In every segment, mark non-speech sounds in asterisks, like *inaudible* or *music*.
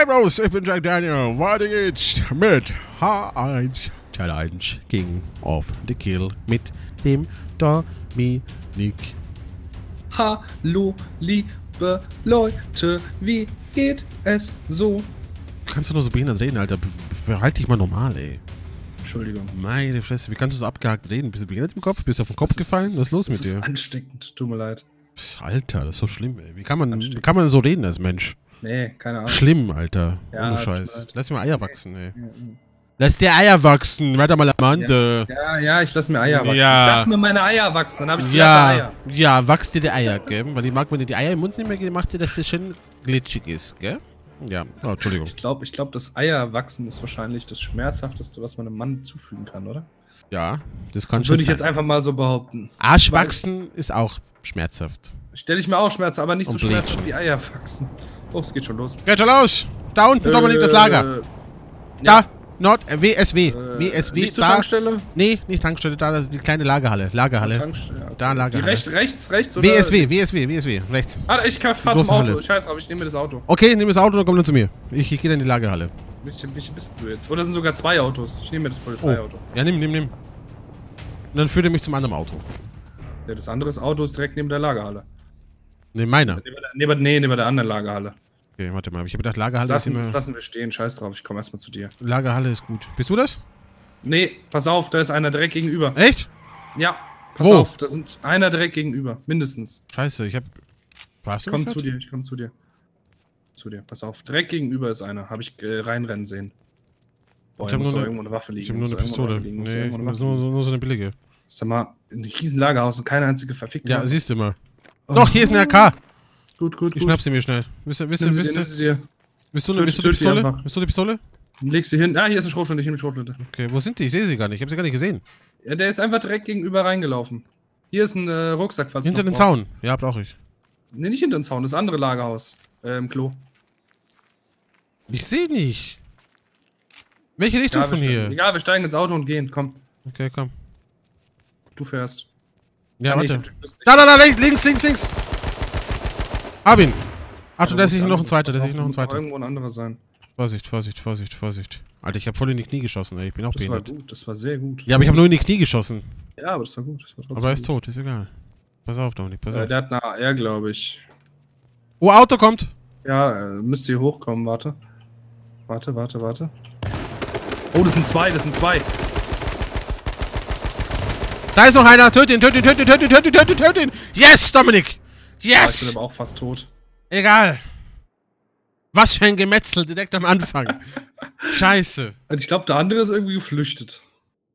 Hey Bros, ich bin Jack Daniel. Weiter geht's mit H1 Challenge King of the Kill mit dem Dominik. Hallo, liebe Leute, wie geht es so? Kannst du nur so behindert reden, Alter? Verhalte dich mal normal, ey. Entschuldigung. Meine Fresse, wie kannst du so abgehakt reden? Bist du behindert im Kopf? Bist du auf den Kopf Das gefallen? Was ist los das mit dir? ist ansteckend, tut mir leid. Alter, das ist so schlimm, ey. Wie kann man, wie kann man so reden als Mensch? Nee, keine Ahnung. Schlimm, Alter. Ja, Ohne Scheiß. Lass mir Eier wachsen, ey. Lass dir Eier wachsen. Warte mal am Ende. Ja, ja, ich lass mir Eier wachsen. Ja. Ich lass mir meine Eier wachsen, dann habe ich Ja, Eier. ja, wachst dir die Eier, gell? Weil ich mag, wenn du die Eier im Mund nicht mehr gemacht dir, dass das schön glitschig ist, gell? Ja, oh, Entschuldigung. Ich glaube, ich glaub, das Eierwachsen ist wahrscheinlich das Schmerzhafteste, was man einem Mann zufügen kann, oder? Ja, das kann schon Würde ich sein. jetzt einfach mal so behaupten. Arsch wachsen ist auch schmerzhaft. Stelle ich mir auch Schmerzen, aber nicht so schmerzhaft wie Eier wachsen. Oh, es geht schon los. Geht schon los! Da unten, Dominik, das Lager. Äh, Da, Nord, äh, WSW. Äh, WSW, nicht zur da. Tankstelle? Nee, nicht Tankstelle, da, das ist die kleine Lagerhalle. Lagerhalle. Ja, okay. Da, Lagerhalle. Die recht, rechts, rechts oder? WSW, WSW, WSW, rechts. Ah, ich kann fahr zum Auto. Halle. Scheiß drauf, ich nehme mir das Auto. Okay, nimm das Auto und komm dann zu mir. Ich, ich gehe dann in die Lagerhalle. Welche, welche bist du jetzt? Oder sind sogar zwei Autos? Ich nehme mir das Polizeiauto. Ja, nimm, nimm, nimm. Und dann führt er mich zum anderen Auto. Ja, das andere Auto ist direkt neben der Lagerhalle. Ne, meiner. Neben nee, neben der anderen Lagerhalle. Okay, warte mal. Ich habe gedacht, Das Lagerhalle ist lassen, das immer. lassen wir stehen, scheiß drauf, ich komme erstmal zu dir. Lagerhalle ist gut. Bist du das? Nee, pass auf, da ist einer direkt gegenüber. Echt? Ja, pass Wo? auf, da sind einer direkt gegenüber, mindestens. Scheiße, ich hab. Warst du Komm nicht zu dir, ich komm zu dir. Zu dir, pass auf. Direkt gegenüber ist einer, habe ich äh, reinrennen sehen. Boah, Ich hier hab muss nur ne- irgendwo eine Waffe liegen. Ich habe nur eine Pistole. Nee, eine nur, nur, so eine billige. Sag mal, ein riesen Lagerhaus und keine einzige verfickte Ja, siehst du mal. Doch, hier ist eine AK. Gut, gut, Ich gut. schnapp sie mir schnell. Wisst ihr, wisst ihr, wisst ihr, bist du, die Pistole? Bist du die Pistole? Leg sie hin. Ah, hier ist eine Schrotflinte, ich nehme die Schrotflinte. Okay, wo sind die? Ich sehe sie gar nicht. Ich habe sie gar nicht gesehen. Ja, der ist einfach direkt gegenüber reingelaufen. Hier ist ein äh, Rucksack, falls Hinter den brauchst. Zaun. Ja, brauche ich. Nee, nicht hinter den Zaun, das andere Lagerhaus. Äh, im Klo. Ich sehe nicht. Welche Richtung wir von hier? Egal, wir steigen ins Auto und gehen. Komm, Okay, komm. du fährst. Ja, nee, warte. Da, da, da, links, links, links, links. Hab ihn. Achtung, da ist noch ein zweiter, da ist noch ein zweiter. irgendwo ein anderer sein. Vorsicht, Vorsicht, Vorsicht, Vorsicht. Alter, ich habe voll in die Knie geschossen, ey. Ich bin auch Das war behindert. gut, das war sehr gut. Ja, aber ich habe nur in die Knie geschossen. Ja, aber das war gut. Das war Aber er ist tot, ist egal. Pass auf, Dominik, pass Äh, auf. der hat eine AR, glaube ich. Oh, Auto kommt. Ja, äh, müsst ihr hochkommen, warte. Warte, warte, warte. Oh, das sind zwei, das sind zwei. Da ist noch einer. Töt ihn, töt ihn, töt ihn, töt ihn, töt ihn, töt ihn, töt ihn. Yes, Dominik. Ja, ich bin Yes. aber auch fast tot. Egal. Was für ein Gemetzel direkt am Anfang. *laughs* Scheiße. Und ich glaube, der andere ist irgendwie geflüchtet.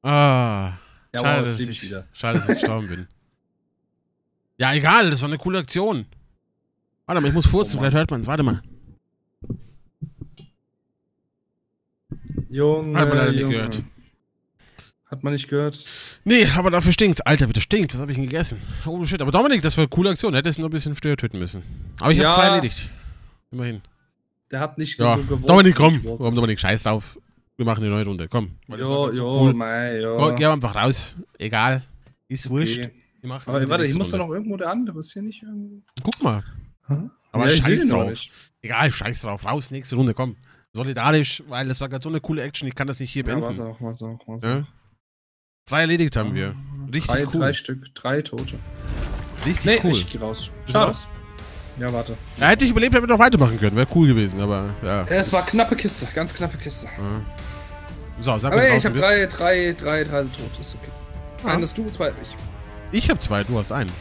Ah. Ja, schade, wow, dass ich ich, wieder. schade, dass ich gestorben bin. *laughs* Ja, egal, das war eine coole Aktion. Warte mal, ich muss furzen, Oh vielleicht hört man es. Warte mal. Junge, Hat man leider nicht Junge. gehört. Hat man nicht gehört? Nee, aber dafür stinkt's. Alter, das stinkt. Was habe ich denn gegessen? Oh shit. Aber Dominik, das war eine coole Aktion. Hättest du noch ein bisschen früher töten müssen. Aber ich Ja. habe zwei erledigt. Immerhin. Der hat nicht Ja. so gewollt. Dominik, ich komm. Komm, Dominik, scheiß drauf. Wir machen eine neue Runde. Komm. Jo, ganz so jo, cool. mei, jo. Go- Geh einfach raus. Egal. Ist wurscht. Okay. Machen Aber warte, hier muss doch noch irgendwo der andere. Ist hier nicht irgendwo. Guck mal. Hä? Aber Ja, ich scheiß drauf. Egal, scheiß drauf. Raus, nächste Runde, komm. Solidarisch, weil das war gerade so eine coole Action. Ich kann das nicht hier Ja, beenden. was auch, was auch, was Ja? auch. Drei erledigt haben wir. Richtig drei, cool. drei Stück, drei Tote. Richtig Nee, cool. ich geh raus. Bist du Schade. raus? Ja, warte. Ja, hätte ich überlebt, hätte ich noch weitermachen können. Wäre cool gewesen, aber ja. Ja, es war knappe Kiste, ganz knappe Kiste. Ja. So, sag Aber mal, ey, draußen ich habe bist. drei, drei, drei, drei sind tot. Ist okay. Ja. Einen hast du, zwei hab ich. Ich habe zwei, du hast einen.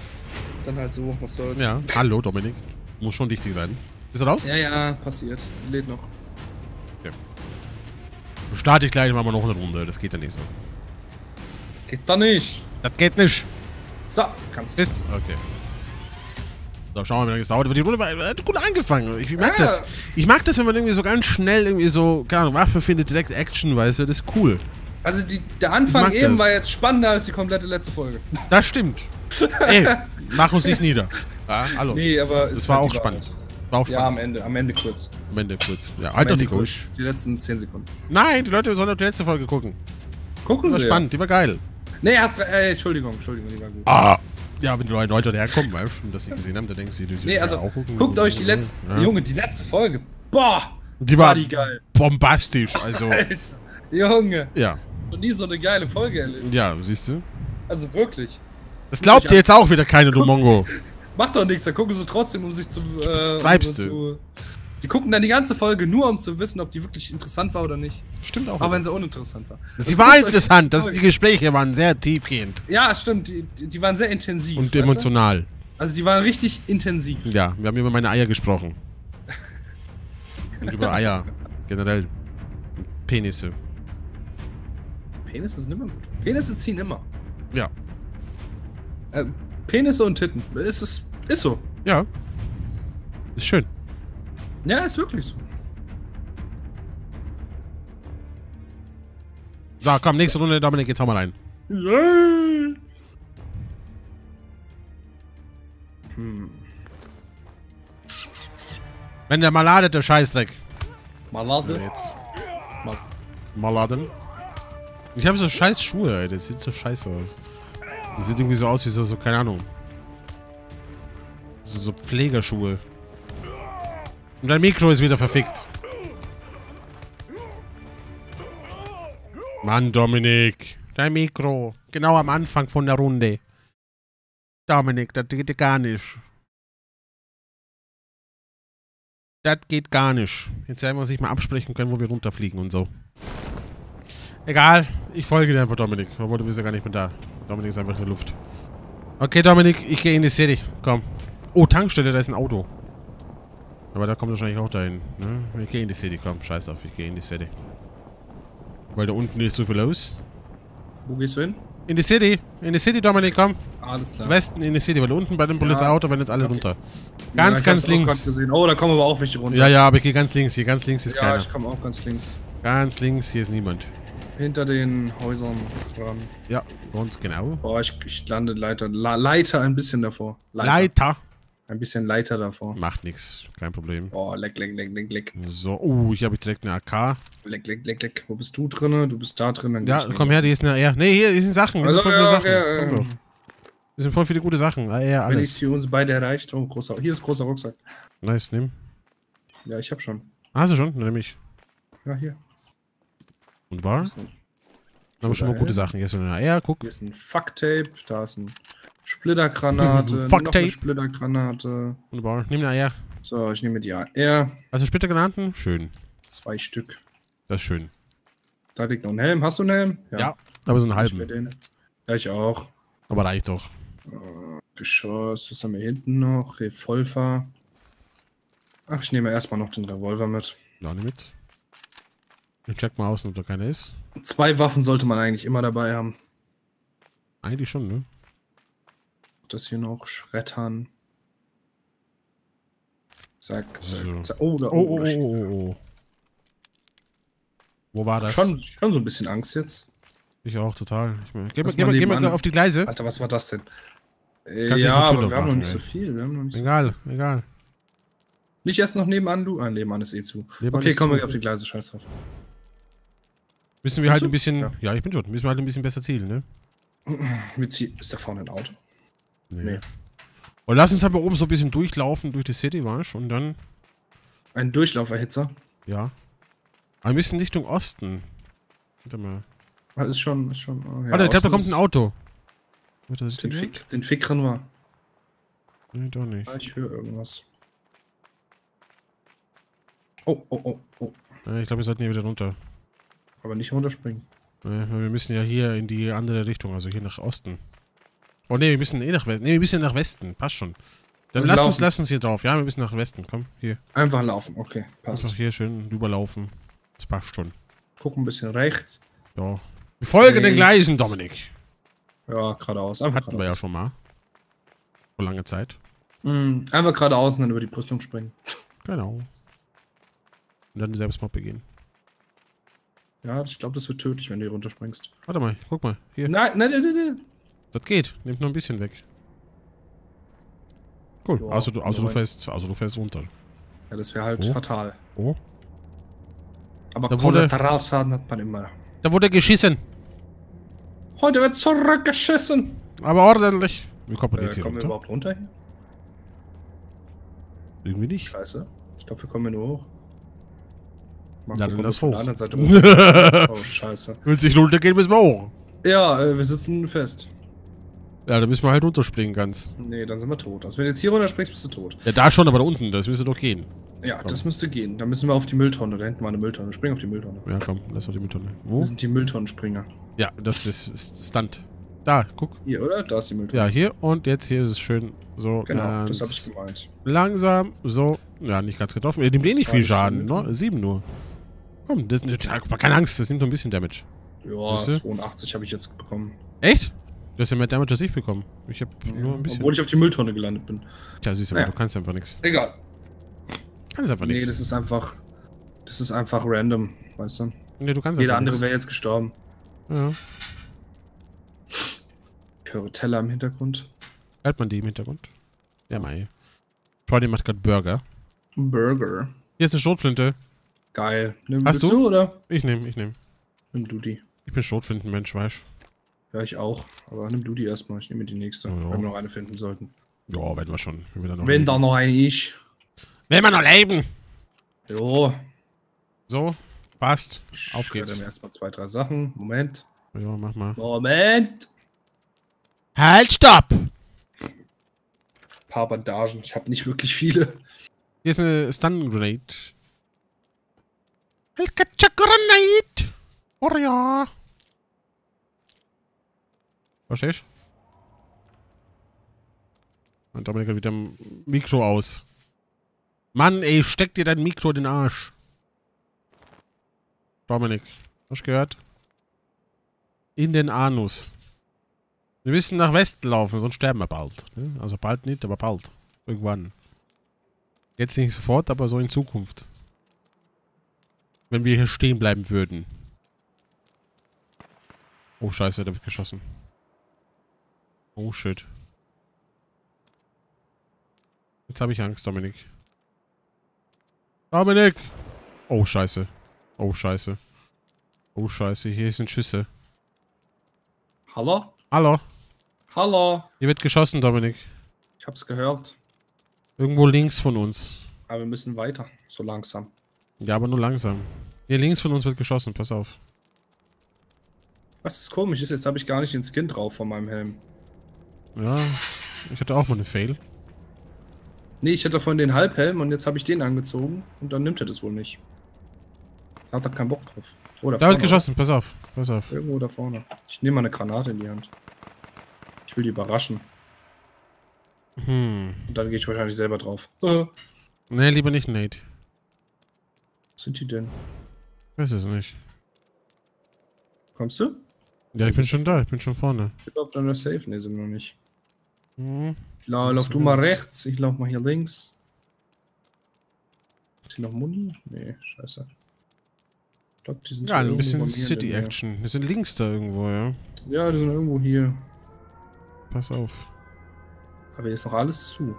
Dann halt so, was soll's. Ja. Hallo, Dominik. Muss schon wichtig sein. Ist er raus? Ja, ja, passiert. Lädt noch. Starte ich gleich, wir noch eine Runde. Das geht ja nicht so. Geht da nicht. Das geht nicht. So, kannst du. Ist. Okay. So, schauen wir mal, wie lange es dauert. Aber die Runde war, hat gut angefangen. Ich mag Ja. das. Ich mag das, wenn man irgendwie so ganz schnell irgendwie so, keine Ahnung, Waffe findet, direkt Action, weißt du, das ist cool. Also die, der Anfang eben das. war jetzt spannender als die komplette letzte Folge. Das stimmt. Ey, *laughs* mach uns nicht nieder. Ja, hallo. Nee, aber das es war halt auch spannend. War auch Ja, am spannend. Ende, am Ende kurz. Am Ende kurz. Ja, halt doch die kurz. Die letzten 10 Sekunden. Nein, die Leute sollen auf die letzte Folge gucken. Gucken Die war Sie. spannend, die war geil. Nee, hast äh, Entschuldigung, Entschuldigung, die war gut. Ah. Ja, wenn die neuen Leute herkommen, weißt du, und das nicht gesehen haben, dann denkst du, die Nee, also auch gucken. guckt euch die letzte. Ja. Junge, die letzte Folge. Boah! Die war, War die geil. bombastisch, also, *laughs* Alter, Junge, ja. noch nie so eine geile Folge erlebt. Ja, siehst du? Also wirklich. Das glaubt dir jetzt auch wieder keine, du Mongo. *laughs* Macht doch nichts, da gucken sie trotzdem, um sich zu. Äh, Treibst um du. Zu, die gucken dann die ganze Folge nur, um zu wissen, ob die wirklich interessant war oder nicht. Stimmt auch. Auch wenn sie uninteressant war. Sie war interessant, das, *laughs* die Gespräche waren sehr tiefgehend Ja, stimmt, die, die waren sehr intensiv. und weißt du? emotional. Also die waren richtig intensiv. Ja, wir haben über meine Eier gesprochen. Und über Eier, generell. Penisse. Penisse sind immer gut. Penisse ziehen immer. Ja. Äh, Penisse und Titten. Ist, es, ist so. Ja. Ist schön. Ja, ist wirklich so. So, komm, nächste Runde, Dominik, jetzt hau mal rein. Hm. Wenn der mal ladet, der Scheißdreck. Malade. Jetzt. Mal. Mal laden. Ich habe so scheiß Schuhe, ey. Das sieht so scheiße aus. Das sieht irgendwie so aus wie so, so keine Ahnung. So, so Pflegerschuhe. Und dein Mikro ist wieder verfickt. Mann, Dominik. Dein Mikro. Genau am Anfang von der Runde. Dominik, das geht gar nicht. Das geht gar nicht. Jetzt werden wir uns nicht mal absprechen können, wo wir runterfliegen und so. Egal, ich folge dir einfach, Dominik. Obwohl du bist ja gar nicht mehr da. Dominik ist einfach in der Luft. Okay, Dominik, ich gehe in die City. Komm. Oh, Tankstelle, da ist ein Auto. Aber da kommt wahrscheinlich auch dahin. Ne? Ich gehe in die City, komm. Scheiß auf, ich gehe in die City. Weil da unten ist so viel los. Wo gehst du hin? In die City. In die City, Dominik, komm. Alles klar. Westen in die City, weil unten bei dem Ja. Polizeiauto werden jetzt alle Okay. runter. Ja, Ganz, ich ganz links. Oh, da kommen aber auch welche runter. Ja, ja, aber ich gehe ganz links. Hier ganz links ist Ja, keiner. ich komme auch ganz links. Ganz links, hier ist niemand. Hinter den Häusern dran. Ja, ganz genau. Boah, ich, ich lande Leiter. La, Leiter ein bisschen davor. Leiter. Ein bisschen Leiter davor. Macht nix, kein Problem. Boah, leck, leck, leck, leck, leck. So, uh, ich habe jetzt direkt eine AK. Leck, leck, leck, leck. Wo bist du drinne? Du bist da drin. Ja, ich komm her, die ist eine R. Nee, hier, hier sind Sachen. Wir sind Also, voll viele ja, Sachen. ja, Komm doch. Wir sind voll viele gute Sachen. Ah, ja, Wenn ich alles. für uns beide erreicht. Oh, großer. Hier ist großer Rucksack. Nice, nimm. Ja, ich hab schon. Hast du schon? Dann nehm ich. Ja, hier. Und war? Haben wir schon mal gute Sachen. Hier ist eine R, guck. Hier ist ein Fucktape. Da ist ein Splittergranate. *laughs* noch Fucktape. eine Splittergranate. Wunderbar. Nimm eine R. So, ich nehme die AR. Also Splittergranaten? Schön. Zwei Stück. Das ist schön. Da liegt noch ein Helm. Hast du einen Helm? Ja, aber so einen Ich mir halben. den. Ja, ich auch. Aber reicht doch. Geschoss. Was haben wir hinten noch? Revolver. Ach, ich nehme erstmal noch den Revolver mit. Ja, nimm mit. Ich check mal außen, ob da keiner ist. Zwei Waffen sollte man eigentlich immer dabei haben. Eigentlich schon, ne? Das hier noch schreddern. Zack, zack, So. zack. Oh, da Oh, oh, oh, oh, oh. Wo war das? Schon, schon so ein bisschen Angst jetzt. Ich auch, total. Ich mein, geh mal, geh mal geh mal auf die Gleise. Alter, was war das denn? Kannst ja, aber wir haben noch machen, nicht so ey. viel. Wir haben noch nicht, so Egal, egal. nicht erst noch nebenan, du? Ah, nebenan ist eh zu. Nebenan okay, zu. wir auf die Gleise, scheiß drauf. Müssen wir halt ein bisschen. Ja. Ja. ich bin schon. Müssen wir halt ein bisschen besser zielen, ne? Wir ziehen- Ist da vorne ein Auto? Nee. Und lass uns aber oben so ein bisschen durchlaufen durch die City, weißt? Und dann, Ein Durchlauferhitzer. ja. Ein bisschen Richtung Osten. Warte mal. Ah, Ist schon, ist schon. ah, ja, Warte, ich glaube, da kommt ein Auto. Warte, das Den, Fick, den Fickren war. Nee, doch nicht. Ah, ich höre irgendwas. Oh, oh, oh, oh. Ich glaube, wir sollten hier wieder runter. Aber nicht runterspringen. Wir müssen ja hier in die andere Richtung, also hier nach Osten. Oh ne, wir müssen eh nach Westen. Ne, wir müssen nach Westen. Passt schon. Dann lass uns, lass uns hier drauf. Ja, wir müssen nach Westen. Komm, hier. Einfach laufen, okay, Einfach passt. hier schön rüberlaufen. Das passt schon. Guck ein bisschen rechts. Ja. Wir folgen den Rechts. Gleisen, Dominik. Ja, geradeaus. Einfach Hatten wir ja geradeaus. schon mal. Vor langer Zeit. Mm, einfach geradeaus und dann über die Brüstung springen. Genau. Und dann Selbstmord begehen. Ja, ich glaube, das wird tödlich, wenn du hier runterspringst. Warte mal, guck mal. Hier. Nein, nein, nein, nein, nein. Das geht. Nimmt nur ein bisschen weg. Cool. Ja, also, du, also, du fährst, also du fährst runter. Ja, das wäre halt Oh. fatal. Oh. Aber Da wurde- Kollateralschaden hat man immer. Da wurde geschissen. Heute wird zurückgeschissen. Aber ordentlich. Wie kommt man Äh, jetzt hier kommen wir runter? überhaupt runter hier? Irgendwie nicht. Scheiße. Ich glaube, wir kommen hier nur hoch. Ja, gucken, dann lass wir von hoch. der Seite *laughs* runter- Oh, scheiße. Will sich runtergehen, müssen wir hoch. Ja, äh, wir sitzen fest. Ja, da müssen wir halt runterspringen ganz. Nee, dann sind wir tot. Also wenn du jetzt hier runterspringst, bist du tot. Ja, da schon, aber da unten, das müsste doch gehen. Ja, das müsste gehen. Dann müssen wir auf die Mülltonne. Da hinten war eine Mülltonne. Spring auf die Mülltonne. Ja, komm, lass doch die Mülltonne. Wo? Wir sind die Mülltonnenspringer. Ja, das ist, ist Stunt. Da, guck. Hier, oder? Da ist die Mülltonne. Ja, hier und jetzt hier ist es schön so Genau, das habe ich gemeint. langsam, so. Ja, nicht ganz getroffen. Er nimmt eh Das nicht viel Schaden, ne? Sieben nur. Komm, das, keine Angst, das nimmt nur ein bisschen Damage. Ja, Siehste? 82 habe ich jetzt bekommen. Echt? Du hast ja mehr Damage als ich bekommen. Ich habe nur ein bisschen. Obwohl ich auf die Mülltonne gelandet bin. Tja, siehst du, aber Ja. du kannst einfach nichts. Egal. Kannst einfach Nee, nichts. das ist einfach. Das ist einfach random, weißt du? Nee, du kannst Jeder andere wäre jetzt gestorben. Ja. Ich höre Teller im Hintergrund. Hört man die im Hintergrund? Ja, mei. Friday macht gerade Burger. Burger. Hier ist eine Schrotflinte. Geil. Nimm, Hast willst du? oder? Ich nehme, ich nehme. Nimm du die. Ich bin Schrotflintenmensch, weißt Ja, ich auch. Aber nimm du die erstmal. Ich nehme die nächste. Ja, ja. Wenn wir noch eine finden sollten. Ja, werden wir schon. Wenn, wir noch Wenn da noch eine ist. Wenn wir noch leben! Jo. So, passt. Ich Auf geht's. mir erstmal zwei, drei Sachen. Moment. Ja, mach mal. Moment. Halt, stopp! paar Bandagen. Ich habe nicht wirklich viele. Hier ist eine Stun Grenade. Grenade! Oh ja! Verstehst du? Dominik hat wieder Mikro aus. Mann, ey, steck dir dein Mikro in den Arsch. Dominik, hast du gehört? In den Anus. Wir müssen nach Westen laufen, sonst sterben wir bald. Ne? Also bald nicht, aber bald. Irgendwann. Jetzt nicht sofort, aber so in Zukunft. Wenn wir hier stehen bleiben würden. Oh scheiße, da wird geschossen. Oh shit. Jetzt habe ich Angst, Dominik. Dominik! Oh scheiße. Oh scheiße. Oh scheiße, hier sind Schüsse. Hallo? Hallo? Hallo? Hier wird geschossen, Dominik. Ich hab's gehört. Irgendwo links von uns. Aber wir müssen weiter. So langsam. Ja, aber nur langsam. Hier links von uns wird geschossen, pass auf. Was ist komisch ist, jetzt habe ich gar nicht den Skin drauf von meinem Helm. Ja, ich hatte auch mal eine Fail. Nee, ich hatte vorhin den Halbhelm und jetzt habe ich den angezogen und dann nimmt er das wohl nicht. Da hat er keinen Bock drauf. Oh, da Da wird geschossen, pass auf, pass auf. Irgendwo da vorne. Ich nehme mal eine Granate in die Hand. Ich will die überraschen. Hm. Und dann gehe ich wahrscheinlich selber drauf. Äh, Nee, lieber nicht, Nate. was sind die denn? Ich weiß es nicht. Kommst du? Ja, ich bin schon da, ich bin schon vorne. Ich glaube, dann ist safe. Nee, sind wir noch nicht. Hm. La, lauf du mal rechts, ich lauf mal hier links. Ist hier noch Muni? Nee, scheiße. Ich glaube, die sind Ja, ein bisschen bei mir in der City Nähe. Action. Wir sind links da irgendwo, ja. Ja, die sind irgendwo hier. Pass auf. Aber hier ist noch alles zu.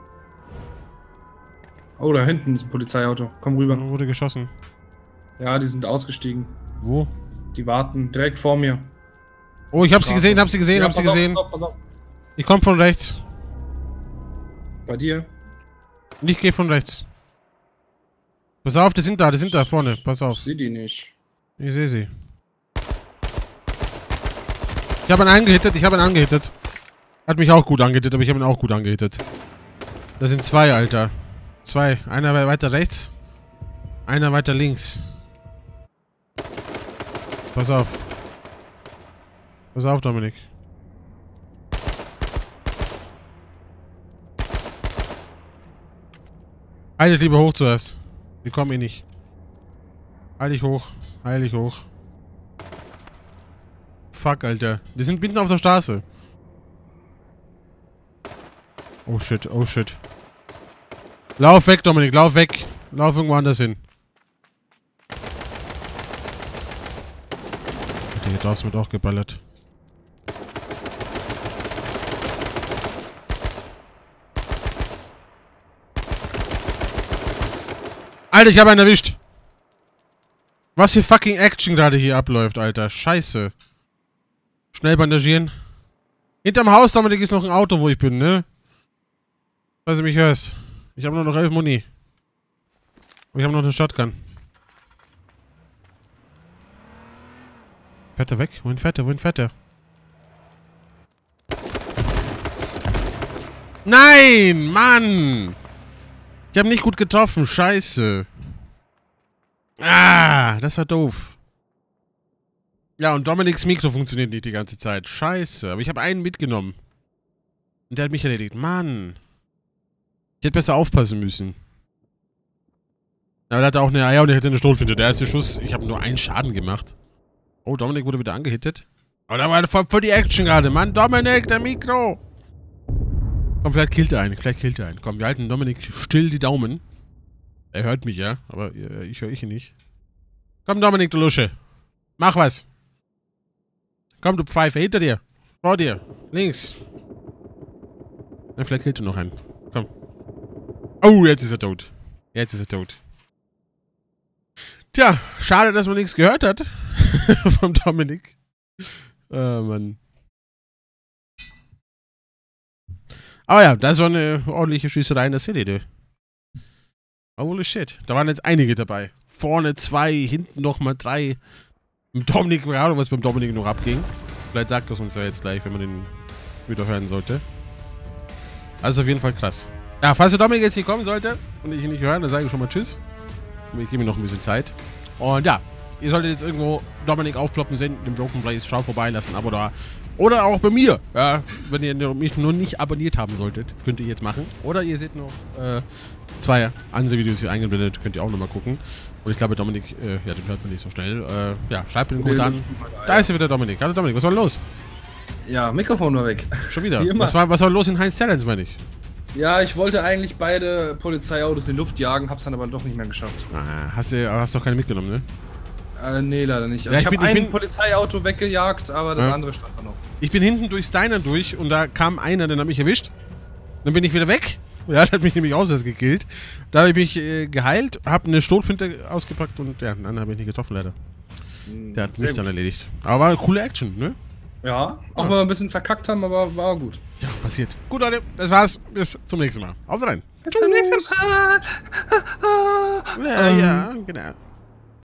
Oh, da hinten ist ein Polizeiauto. Komm rüber. Da wurde geschossen. Ja, die sind ausgestiegen. Wo? Die warten direkt vor mir. Oh, ich hab sie Straße. gesehen, hab sie gesehen, Ja, hab sie auf, gesehen. Pass auf, pass auf. Ich komm von rechts. Bei dir? Ich geh von rechts. Pass auf, die sind da, die sind da vorne. Pass Ich auf. sehe die nicht. Ich sehe sie. Ich habe ihn angehittet, ich habe ihn angehittet. Hat mich auch gut angehittet, aber ich habe ihn auch gut angehittet. Das sind zwei, Alter. Zwei. Einer we- weiter rechts. Einer weiter links. Pass auf. Pass auf, Dominik. Haltet lieber hoch zuerst. Die kommen eh nicht. Heil dich hoch. Heil dich hoch. Fuck, Alter. Die sind mitten auf der Straße. Oh shit, oh shit. Lauf weg, Dominik, lauf weg. Lauf irgendwo anders hin. Alter, hier draußen wird auch geballert. Alter, ich habe einen erwischt. Was für fucking Action gerade hier abläuft, Alter. Scheiße. Schnell bandagieren. Hinterm Haus, Dominik, ist noch ein Auto, wo ich bin, ne? Falls du mich hörst. Ich habe nur noch elf Muni. Und ich habe noch eine Shotgun. Fährt er weg? Wohin fährt er? Wohin fährt er? Nein! Mann! Ich habe nicht gut getroffen. Scheiße. Ah, das war doof. Ja, und Dominiks Mikro funktioniert nicht die ganze Zeit. Scheiße. Aber ich habe einen mitgenommen. Und der hat mich erledigt. Mann. Ich hätte besser aufpassen müssen. Aber der hatte auch eine, ja, und er hätte eine Stohlfinte. Der erste Schuss, ich habe nur einen Schaden gemacht. Oh, Dominik wurde wieder angehittet. Aber da war voll, voll die Action gerade. Mann, Dominik, der Mikro. Komm, vielleicht killt er einen. Vielleicht killt er einen. Komm, wir halten Dominik still die Daumen. Er hört mich ja, aber äh, ich höre ihn nicht. Komm, Dominik, du Lusche. Mach was. Komm, du Pfeife, hinter dir. Vor dir. Links. Na, vielleicht killt er noch einen. Komm. Oh, jetzt ist er tot. Jetzt ist er tot. Tja, schade, dass man nichts gehört hat. *laughs* Vom Dominik. Oh, Mann. Aber ja, das war eine ordentliche Schießerei in der City, du. Holy shit. Da waren jetzt einige dabei. Vorne zwei, hinten nochmal drei. Dominik, keine Ahnung, was beim Dominik noch abging. Vielleicht sagt das uns ja jetzt gleich, wenn man den wieder hören sollte. Also auf jeden Fall krass. Ja, falls der Dominik jetzt hier kommen sollte und ich ihn nicht hören, dann sage ich schon mal Tschüss. Ich gebe mir noch ein bisschen Zeit. Und ja, ihr solltet jetzt irgendwo Dominik aufploppen sehen, den Broken Blaze, schau vorbei, lasst ein Abo da. Oder auch bei mir. Ja, wenn ihr mich nur nicht abonniert haben solltet, könnt ihr jetzt machen. Oder ihr seht noch äh, zwei andere Videos hier eingeblendet, könnt ihr auch nochmal gucken. Und ich glaube, Dominik, äh, ja, den hört man nicht so schnell. Äh, ja, schreibt mir den Code an. Da ist ja wieder Dominik. Hallo Dominik, was war los? Ja, Mikrofon war weg. Schon wieder. *laughs* Was war, was war los in Heinz Talents, meine ich? Ja, ich wollte eigentlich beide Polizeiautos in die Luft jagen, hab's dann aber doch nicht mehr geschafft. Ah, hast du hast doch keine mitgenommen, ne? Äh, nee, leider nicht. Also Ja, ich ich habe ein bin- Polizeiauto weggejagt, aber das Ja. andere stand da noch. Ich bin hinten durchs Diner durch und da kam einer, den hat mich erwischt. Dann bin ich wieder weg. Ja, der hat mich nämlich auswärts gekillt. Da habe ich mich äh, geheilt, habe eine Stoßfinte ausgepackt und ja, den anderen habe ich nicht getroffen leider. Der hat Sehr mich dann gut. erledigt. Aber war eine coole Action, ne? Ja, auch Ja. wenn wir ein bisschen verkackt haben, aber war gut. Ja, passiert. Gut, Leute, das war's. Bis zum nächsten Mal. Auf rein. Bis zum nächsten Mal. Ja, ja, genau.